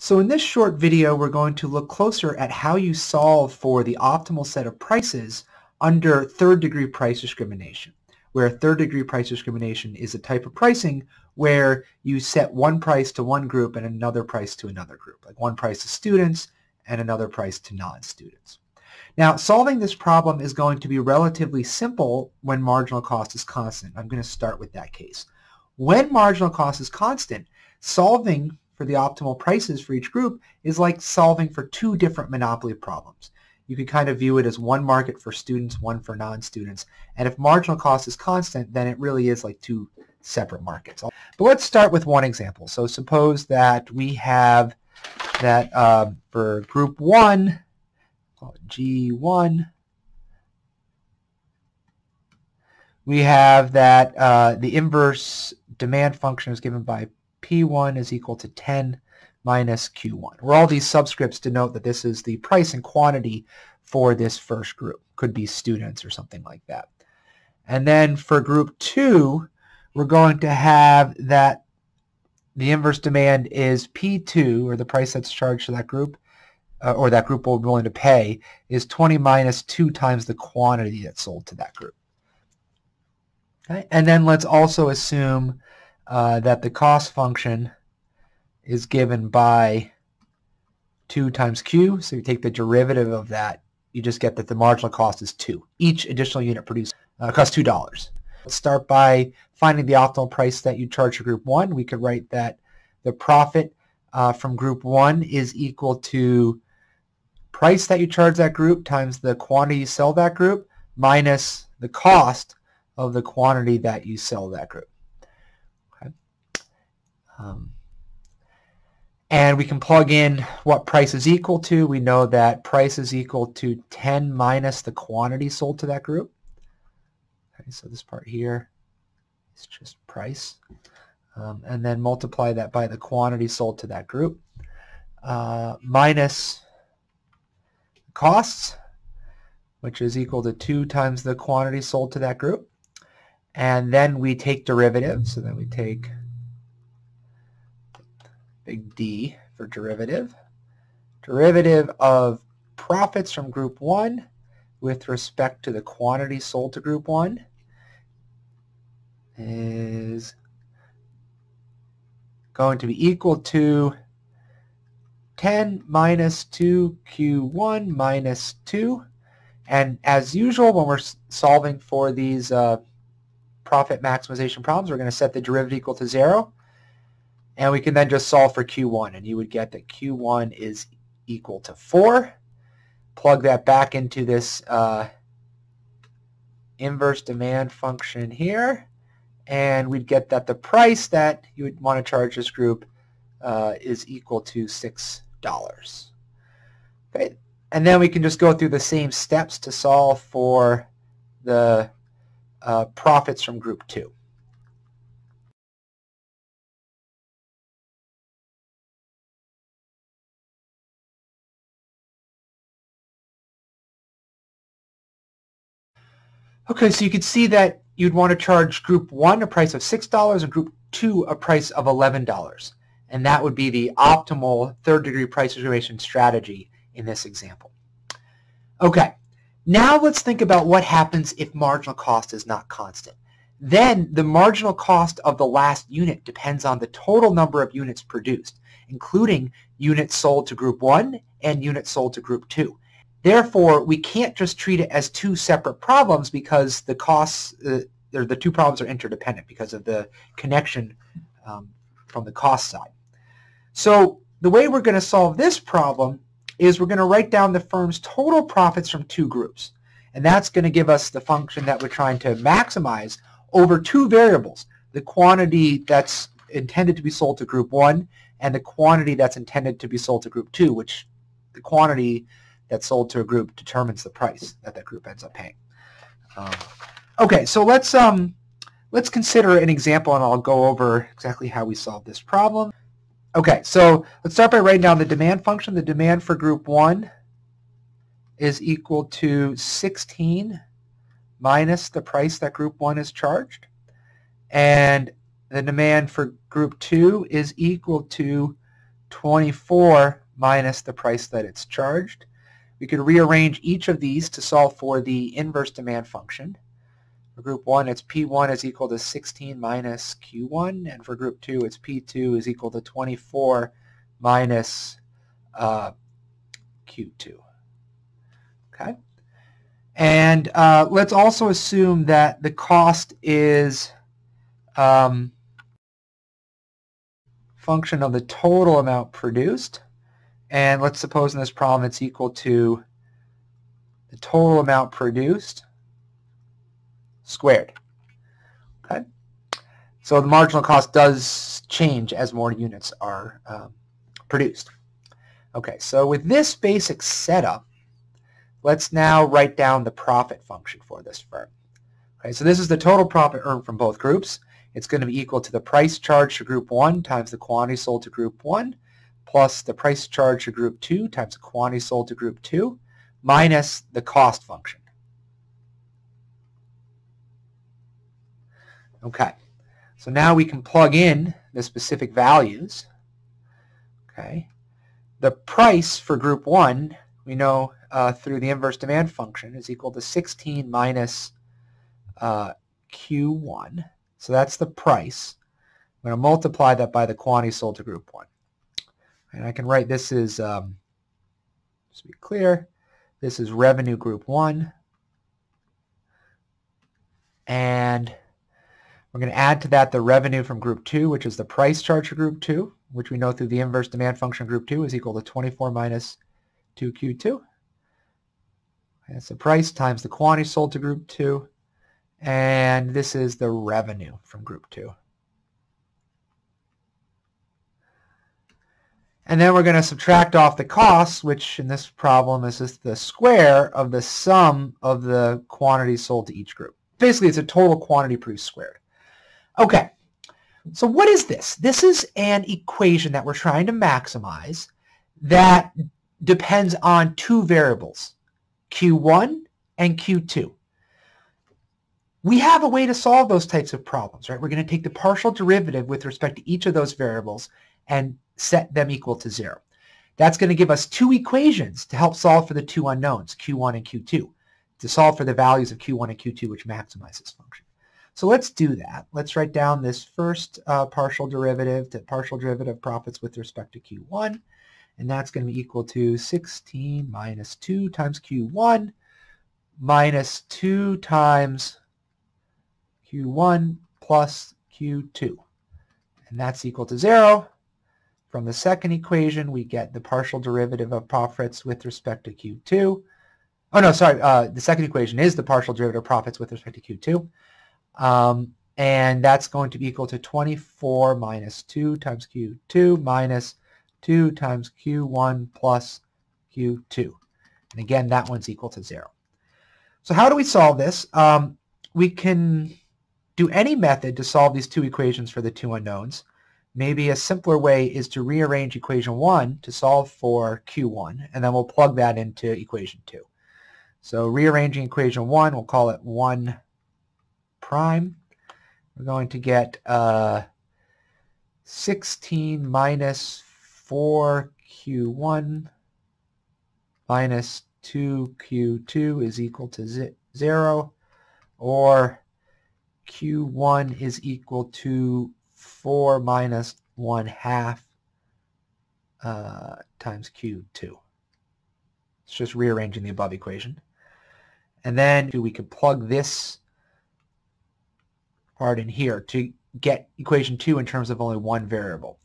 So in this short video, we're going to look closer at how you solve for the optimal set of prices under third degree price discrimination, where third degree price discrimination is a type of pricing where you set one price to one group and another price to another group, like one price to students and another price to non-students. Now, solving this problem is going to be relatively simple when marginal cost is constant. I'm going to start with that case. When marginal cost is constant, solving for the optimal prices for each group is like solving for two different monopoly problems. You can kind of view it as one market for students, one for non-students. And if marginal cost is constant, then it really is like two separate markets. But let's start with one example. So suppose that we have that uh, for group 1, G1, we have that uh, the inverse demand function is given by P1 is equal to 10 minus Q1, where all these subscripts denote that this is the price and quantity for this first group. Could be students or something like that. And then for group 2, we're going to have that the inverse demand is P2, or the price that's charged to that group, uh, or that group will be willing to pay, is 20 minus 2 times the quantity that's sold to that group. Okay? And then let's also assume uh, that the cost function is given by 2 times q. So you take the derivative of that, you just get that the marginal cost is 2. Each additional unit produced uh, costs $2. Let's start by finding the optimal price that you charge for group 1. We could write that the profit uh, from group 1 is equal to price that you charge that group times the quantity you sell that group minus the cost of the quantity that you sell that group. Um, and we can plug in what price is equal to. We know that price is equal to 10 minus the quantity sold to that group. Okay, so this part here is just price. Um, and then multiply that by the quantity sold to that group uh, minus costs, which is equal to 2 times the quantity sold to that group. And then we take derivatives. So then we take big D for derivative. Derivative of profits from group 1 with respect to the quantity sold to group 1 is going to be equal to 10 minus 2q1 minus 2. And as usual, when we're solving for these uh, profit maximization problems, we're going to set the derivative equal to 0. And we can then just solve for Q1, and you would get that Q1 is equal to 4. Plug that back into this uh, inverse demand function here, and we'd get that the price that you would want to charge this group uh, is equal to $6. Okay, and then we can just go through the same steps to solve for the uh, profits from group 2. Okay, so you can see that you'd want to charge group one a price of $6 and group two a price of $11. And that would be the optimal third degree price discrimination strategy in this example. Okay, now let's think about what happens if marginal cost is not constant. Then the marginal cost of the last unit depends on the total number of units produced, including units sold to group 1 and units sold to group 2. Therefore, we can't just treat it as two separate problems because the costs, uh, or the two problems are interdependent because of the connection um, from the cost side. So the way we're going to solve this problem is we're going to write down the firm's total profits from two groups. And that's going to give us the function that we're trying to maximize over two variables, the quantity that's intended to be sold to group 1 and the quantity that's intended to be sold to group 2, which the quantity that's sold to a group determines the price that that group ends up paying. Um, okay, so let's um, let's consider an example, and I'll go over exactly how we solve this problem. Okay, so let's start by writing down the demand function. The demand for group 1 is equal to 16 minus the price that group 1 is charged. And the demand for group 2 is equal to 24 minus the price that it's charged. We could rearrange each of these to solve for the inverse demand function. For group 1, it's P1 is equal to 16 minus Q1, and for group 2, it's P2 is equal to 24 minus uh, Q2. Okay? And uh, let's also assume that the cost is um, function of the total amount produced. And let's suppose in this problem it's equal to the total amount produced squared. Okay, So the marginal cost does change as more units are um, produced. Okay, so with this basic setup, let's now write down the profit function for this firm. Okay, so this is the total profit earned from both groups. It's going to be equal to the price charged to group 1 times the quantity sold to group 1 plus the price charged to group 2 times the quantity sold to group 2 minus the cost function. Okay, so now we can plug in the specific values. Okay, the price for group 1, we know uh, through the inverse demand function, is equal to 16 minus uh, Q1. So that's the price. I'm going to multiply that by the quantity sold to group 1. And I can write this is, um, just to be clear, this is revenue group 1. And we're going to add to that the revenue from group 2, which is the price charge for group 2, which we know through the inverse demand function group 2 is equal to 24 minus 2Q2. That's the price times the quantity sold to group 2. And this is the revenue from group 2. And then we're going to subtract off the costs, which in this problem is just the square of the sum of the quantities sold to each group. Basically, it's a total quantity produced squared. Okay, so what is this? This is an equation that we're trying to maximize that depends on two variables, Q1 and Q2. We have a way to solve those types of problems, right? We're going to take the partial derivative with respect to each of those variables and set them equal to zero. That's going to give us two equations to help solve for the two unknowns, Q1 and Q2, to solve for the values of Q1 and Q2, which maximize this function. So let's do that. Let's write down this first uh, partial derivative to partial derivative profits with respect to Q1, and that's going to be equal to 16 minus 2 times Q1 minus 2 times Q1 plus Q2. And that's equal to 0. From the second equation, we get the partial derivative of profits with respect to Q2. Oh, no, sorry. Uh, the second equation is the partial derivative of profits with respect to Q2. Um, and that's going to be equal to 24 minus 2 times Q2 minus 2 times Q1 plus Q2. And again, that one's equal to 0. So how do we solve this? Um, we can do any method to solve these two equations for the two unknowns. Maybe a simpler way is to rearrange equation 1 to solve for Q1, and then we'll plug that into equation 2. So rearranging equation 1, we'll call it 1 prime. We're going to get uh, 16 minus 4Q1 minus 2Q2 is equal to 0, or Q1 is equal to 4 minus 1 half uh, times Q2. It's just rearranging the above equation. And then we could plug this part in here to get equation 2 in terms of only one variable.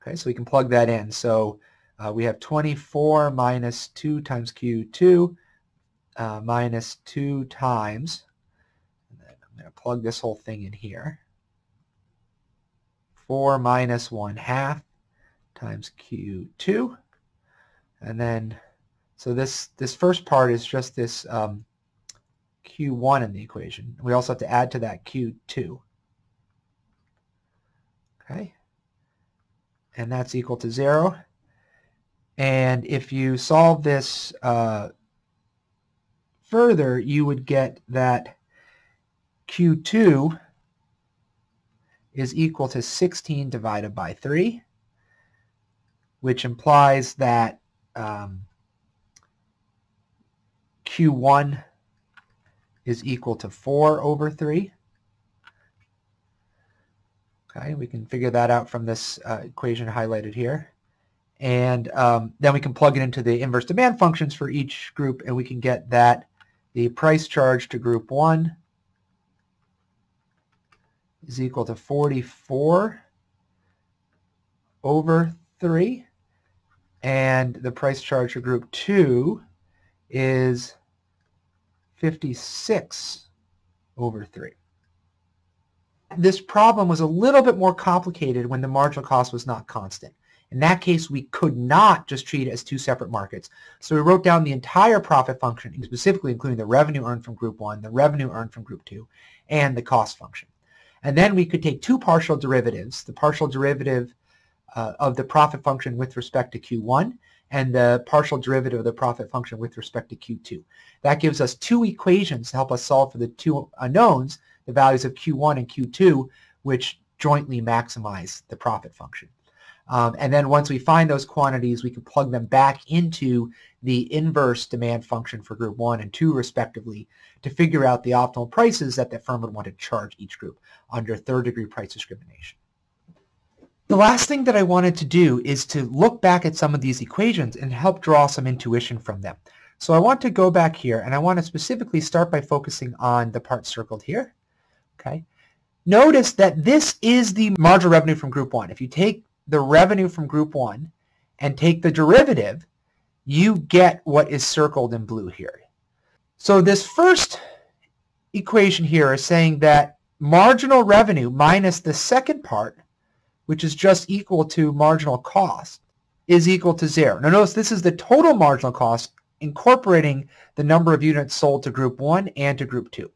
Okay, so we can plug that in. So uh, we have 24 minus 2 times Q2 uh, minus 2 times I'm going to plug this whole thing in here. 4 minus 1 half times Q2. And then, so this, this first part is just this um, Q1 in the equation. We also have to add to that Q2. Okay. And that's equal to 0. And if you solve this uh, further, you would get that Q2 is equal to 16 divided by 3. which implies that um, Q1 is equal to 4 over 3. Okay, we can figure that out from this uh, equation highlighted here. And um, then we can plug it into the inverse demand functions for each group, and we can get that the price charge to group 1 is equal to 44 over 3. And the price charge for group 2 is 56 over 3. This problem was a little bit more complicated when the marginal cost was not constant. In that case, we could not just treat it as two separate markets. So we wrote down the entire profit function, specifically including the revenue earned from group 1, the revenue earned from group 2, and the cost function. And then we could take two partial derivatives, the partial derivative uh, of the profit function with respect to Q1 and the partial derivative of the profit function with respect to Q2. That gives us two equations to help us solve for the two unknowns, the values of Q1 and Q2, which jointly maximize the profit function. Um, and then once we find those quantities, we can plug them back into the inverse demand function for group 1 and 2 respectively to figure out the optimal prices that the firm would want to charge each group under third degree price discrimination. The last thing that I wanted to do is to look back at some of these equations and help draw some intuition from them. So I want to go back here and I want to specifically start by focusing on the part circled here. Okay. Notice that this is the marginal revenue from group 1. If you take the revenue from group 1 and take the derivative, you get what is circled in blue here. So this first equation here is saying that marginal revenue minus the second part which is just equal to marginal cost, is equal to zero. Now notice this is the total marginal cost incorporating the number of units sold to group 1 and to group 2.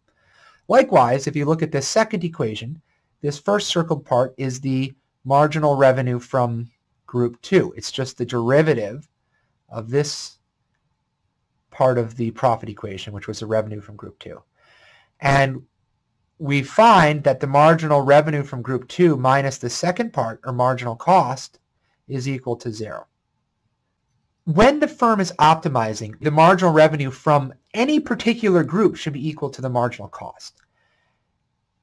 Likewise, if you look at this second equation, this first circled part is the marginal revenue from group 2. It's just the derivative of this part of the profit equation, which was the revenue from group 2. And we find that the marginal revenue from group 2 minus the second part, or marginal cost, is equal to zero. When the firm is optimizing, the marginal revenue from any particular group should be equal to the marginal cost.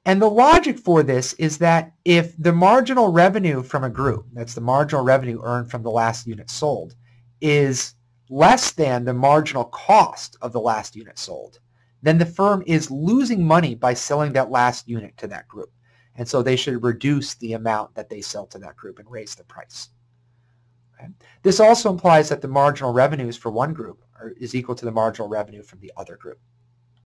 And the logic for this is that if the marginal revenue from a group, that's the marginal revenue earned from the last unit sold, is less than the marginal cost of the last unit sold, then the firm is losing money by selling that last unit to that group. And so they should reduce the amount that they sell to that group and raise the price. Okay? This also implies that the marginal revenues for one group are, is equal to the marginal revenue from the other group.